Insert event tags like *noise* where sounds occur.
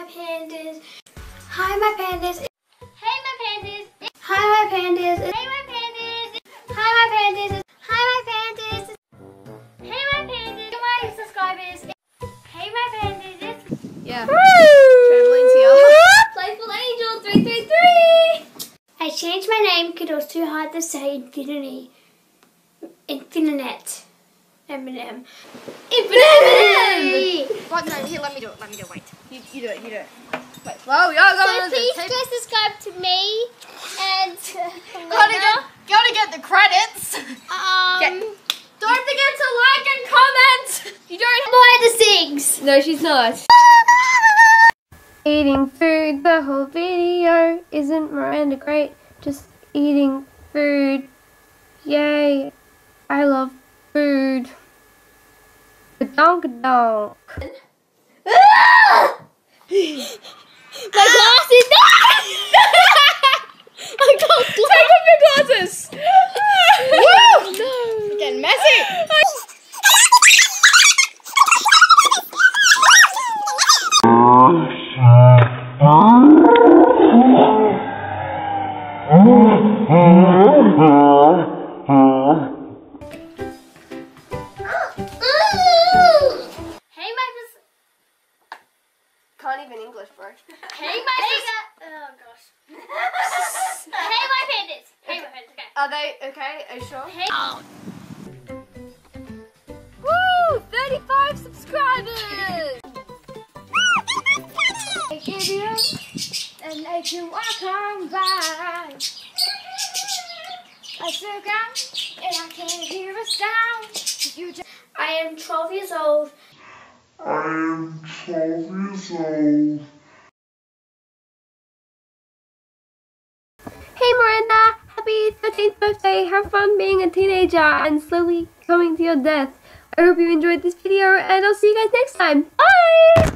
my pandas. Hi, my pandas. Hey, my pandas. Hi, my pandas. Hey, my pandas. Hi, my pandas. Hi, my pandas. Hey, my pandas. My subscribers. Hey, my pandas. Yeah. Trampoline TL. *laughs* Playful Angel 333. I changed my name because it was too hard to say infinity. Infininet. Eminem. Infinity. What? No, here, let me do it. Let me do it. Wait. You, you do it. You do. Wait. Whoa, y'all So gotta please tape- go subscribe to me and *laughs* Gotta get, gotta get the credits. um Get- Don't forget to like and comment. You don't. behind the scenes. No, she's not. Eating food the whole video. Isn't Miranda great? Just eating food. Yay. I love food. Donk donk. My glasses. *laughs* I got Take off your glasses. Woo! No. Getting messy. Hey, Can't even English, bro. Hey, my Oh gosh. *laughs* hey, my pandas. Hey, my pandas. Okay. Are they okay? Are you sure? Hey. Oh. Woo! 35 subscribers! I give you and make you walk on by. I took out and I can't hear a sound. You just I am 12 years old. I 12 years old. Hey Miranda! Happy 13th birthday! Have fun being a teenager and slowly coming to your death. I hope you enjoyed this video and I'll see you guys next time. Bye!